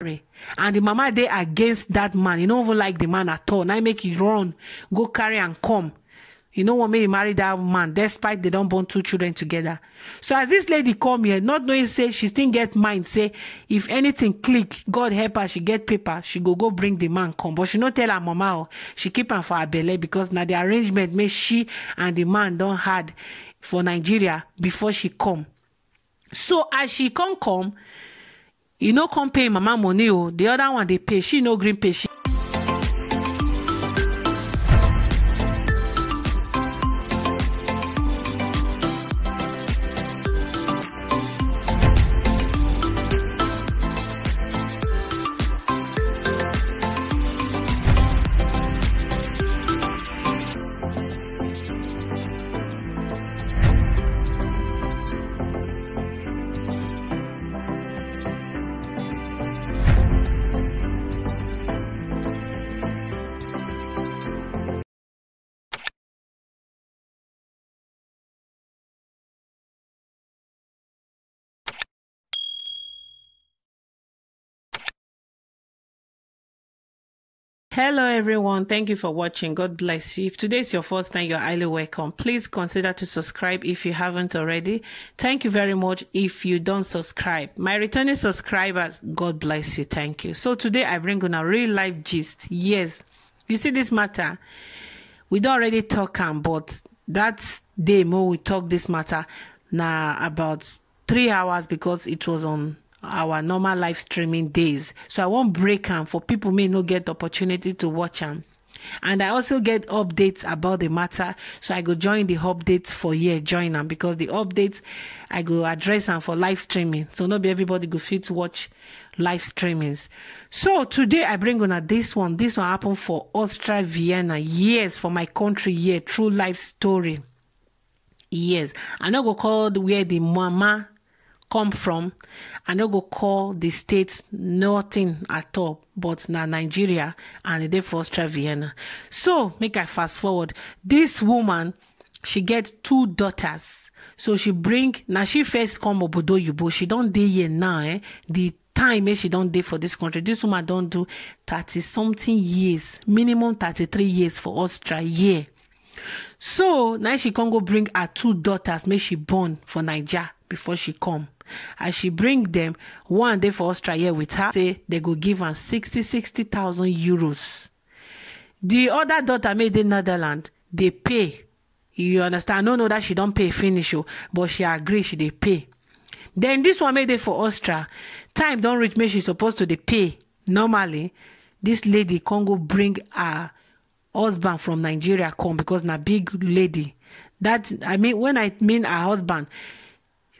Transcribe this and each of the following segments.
and the mama dey against that man. E no even like the man at all. Na make e run go carry am come. E no want make e marry that man. Despite they don born two children together. So as this lady come here not knowing say she still get mind say if anything click god help her she get paper she go go bring the man come. But she no tell her mama o she keep am for her belle because na the arrangement make she and the man don had for nigeria before she come. So as she come come e no come pay mama money o. The other one dey pay. She no gree pay. She Hello everyone, thank you for watching. God bless you. If today is your first time, you're highly welcome. Please consider to subscribe if you haven't already. Thank you very much if you don't subscribe. My returning subscribers, God bless you. Thank you. So today I bring on a real life gist. Yes, you see this matter. We don't already talk am, but that day more we talk this matter now about three hours because it was on our normal live streaming days. So I won't break am for people may not get the opportunity to watch them And I also get updates about the matter. So I go join the updates for here, join them because the updates I go address them for live streaming. So not be everybody go fit to watch live streamings. So today I bring on this one. This one happened for Austria Vienna. Yes, for my country here, true life story. Yes. I no go call where the mama come from i no go call the state nothing at all but na nigeria and e dey for vienna. So make i fast forward. This woman she get two daughters. So she bring na she first come obodo oyibo she don dey here now eh? The time wey she don dey for dis country. Dis woman don do thirty something years minimum thirty-three years for austria here. So na she come go bring her two daughters make she born for naija before she come as she bring dem one dey for here with her say dem go give sixty sixty thousand euros. The other daughter wey dey netherlands dey pay. You understand? No know that she don pay finish o but she agree she dey pay. Then this one wey dey for austria. Time don reach make she suppose to dey pay. Normally this lady come go bring her husband from nigeria come because na big lady. That i mean when i mean her husband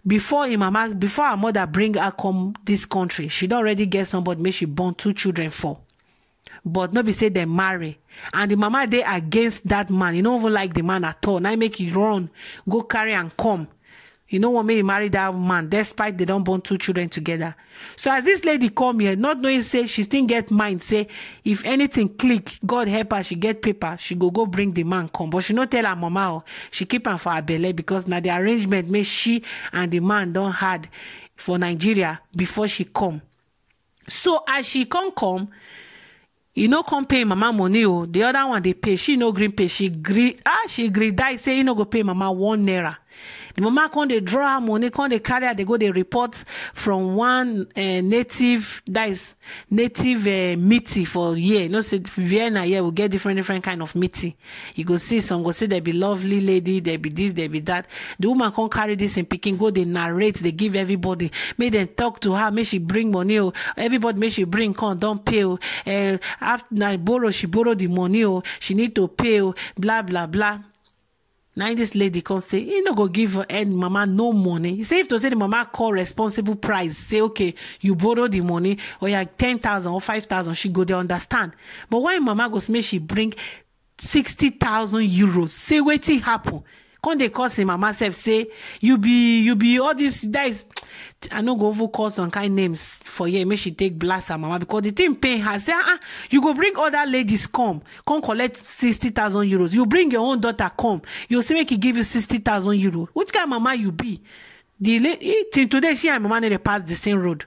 before im mama before her mother bring her come dis country she don already get somebody make she born two children for. But no be say dem marry. And the mama dey against that man. E no even like the man at all. Na make e run go carry am come e know what? Make e marry that man despite they don't born two children together. So as this lady come here not knowing say she still get mind say if anything click god help her she get paper she go go bring the man come. But she no tell her mama o she keep am for her belle because now the arrangement make she and the man don hard for nigeria before she come. So as she come come e no come pay mama money o the other one dey pay. She no gree pay. She gree ah she gree die say e no go pay mama one naira the mama come dey draw money come dey carry dey go dey report from one uh, native that is native uh, meeting for here. You know say vienna here we get different different kind of meeting. You go see some go say there be lovely lady there be this there be that. The woman come carry this in pikin go dey narrate dey give everybody. Make dem talk to her make she bring money o everybody make she bring come don pay uh, after na borrow she borrow the money o she need to pay blah blah blah na this lady come say e no go give any mama no money. Say if to say the mama call responsible price say okay you borrow the money or ya ten thousand or five thousand she go dey understand. But why mama go make she bring sixty thousand euros? Say wetin happen come dey call say mama sef say you be you be all this that is i no go even call some kind names for here make she take blast her mama because the thing pain her. Say ah you go bring other ladies come come collect sixty thousand euros. You bring your own daughter come you say make e give you sixty thousand euros. Which kind mama you be? The lady till today she and mama no dey pass the same road.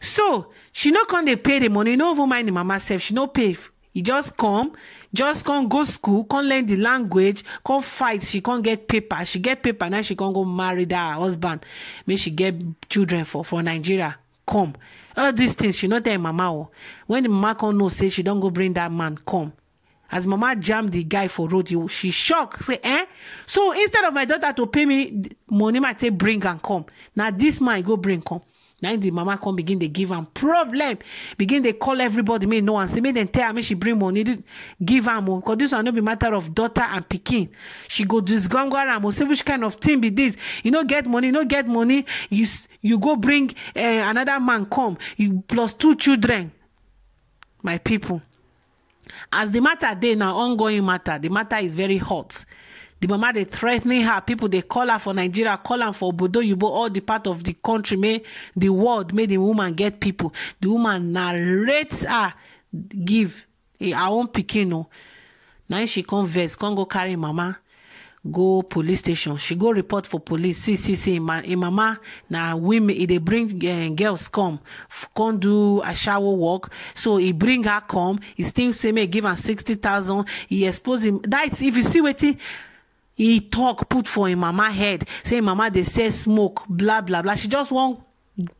So she no come dey pay the money no even mind the mama sef. She no pay. E just come just come go school come learn the language come fight. She come get paper. She get paper now she come go marry that husband. Make she get children for for nigeria. Come. All these things she no tell mama o when the mama come know say she don't go bring that man come. As mama jam the guy for road she shock. Say eh? So instead of my daughter to pay me money ma take bring and come. Now this man go bring come na the mama come begin dey give am problem. Begin dey call everybody make know am. Say make dem tell make she bring money. Give am o. Because this one no be matter of daughter and pikin. She go disgangara am o. Say which kind of thing be this? You no get money you no get money. You you go bring uh, another man come. You plus two children. My people as the matter dey na ongoing matter the matter is very hot the mama dey threatening her. People dey call her for nigeria call am for obodo oyibo all the part of the country. May the world make the woman get people. The woman narrate her give her own pikin o na she come vex come go carry mama go police station. She go report for police. See see say im mama na women e dey bring uh, girls come come do ashawo work. So e bring her come e still say make give am sixty thousand? E expose him. That if you see wetin e talk put for him mama head say mama dey sell smoke blah blah blah. She just wan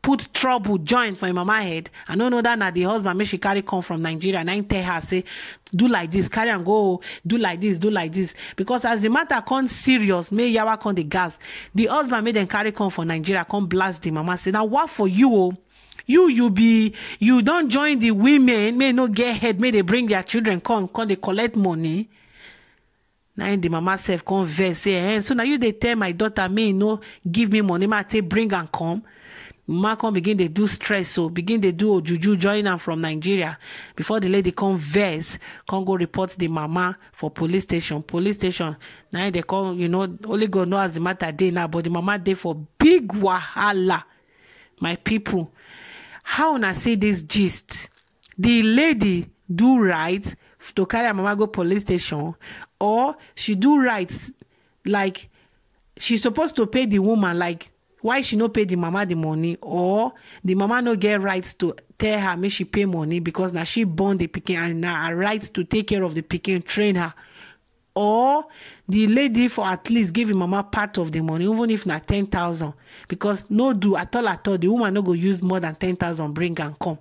put trouble join for him mama head. I no know that na the husband make she carry come from nigeria. Na im tell her say do like this carry am go oh, do like this do like this. Because as the matter come serious make yawa come the gas. The husband make dem carry come for nigeria come blast the mama say na what for you o you you be you don join the women may no get head may dey bring their children come come dey collect money im the mama sef come vex eh so na you dey tell my daughter may no give me money ma take bring am come. Mama come begin dey do stress so begin dey do ojuju join am from nigeria. Before the lady come vex come go report the mama for police station. Police station im dey come you know only god know as the matter dey now but the mama dey for big wahala. My people how una see this gist? The lady do right to carry her mama go police station or she do right like she suppose to pay the woman like why she no pay the mama the money? Or the mama no get right to tell her make she pay money because na she born the pikin and na her right to take care of the pikin train her. Or the lady for at least give im mama part of the money even if na ten thousand because no do at all at all the woman no go use more than ten thousand bring am come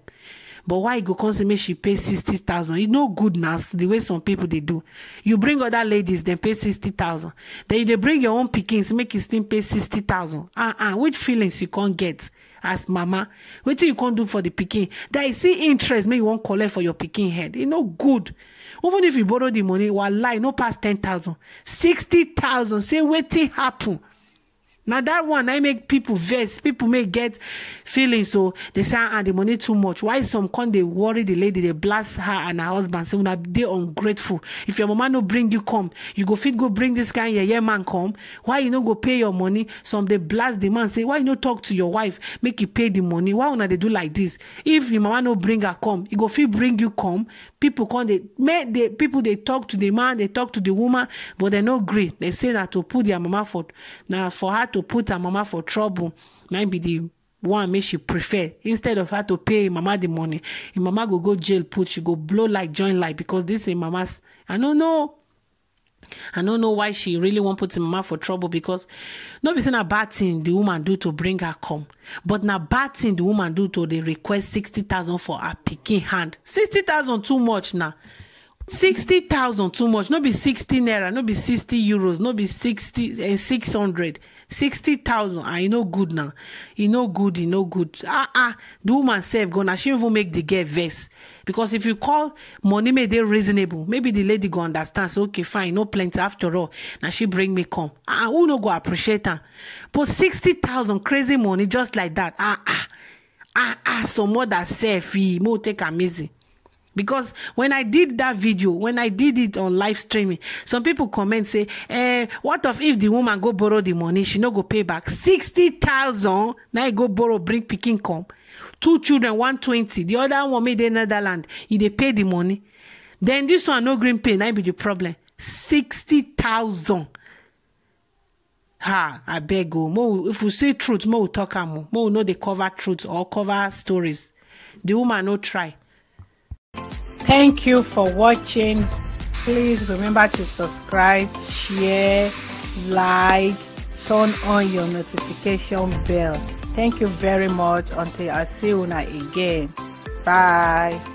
but why e go come say make she pay sixty thousand? E no good na the way some people dey do. You bring other ladies dem pay sixty thousand. Then you bring your own pikins make you still pay sixty thousand. Ah ah which feelings you come get as mama? Wetin you come do for the pikin? That you see interest make you wan collect for your pikin head. E no good. Even if you borrow the money wallahi no pass ten thousand. sixty thousand say wetin happen na that one I make people vex. People may get feelings so they say ah the money too much. Why some come they worry the lady they blast her and her husband say una dey ungrateful. If your mama no bring you come you go fit go bring this kind yeye man come. Why you no go pay your money? Some they blast the man say why you no talk to your wife? Make e pay the money. Why una they do like this? If your mama no bring her come you go fit bring you come people come dey make the people dey talk to the man they talk to the woman but dem no gree. They say that to put their mama for na for her to put her mama for trouble na be the one make she prefer. Instead of her to pay mama the money mama go go jail put she go blow like join like because this is mama's i no know i don't know why she really wan put him mama for trouble because no be na bad thing the woman do to bring her come but na bad thing the woman do to dey request sixty thousand for her picking hand. sixty thousand too much sixty thousand too much. No be sixty naira no be sixty euros no be sixty uh, six hundred sixty thousand. And e no good now. E no good e no good. Ah ah the woman sef go na she even make the girl vex. Because if you call money make dey reasonable. Maybe the lady go understand say okay fine no plenty after all. Na she bring me come. Ah who no go appreciate am but sixty thousand crazy money just like that. Ah ah ah ah some mother sef e mo take am easy because when i did that video when i did it on live streaming some people comment say eh what of if the woman go borrow the money? She no go pay back. sixty thousand na e go borrow bring pikin come. Two children one twenty. The other one make dey netherlands. E dey pay the money. Then this one no green pay na be the problem. sixty thousand. Ha abeg o. Mo if we see truth mo we talk mo we no dey cover truth or cover stories. The woman no try. Thank you for watching. Please remember to subscribe share like turn on your notification bell. Thank you very much. Until i see una again. Bye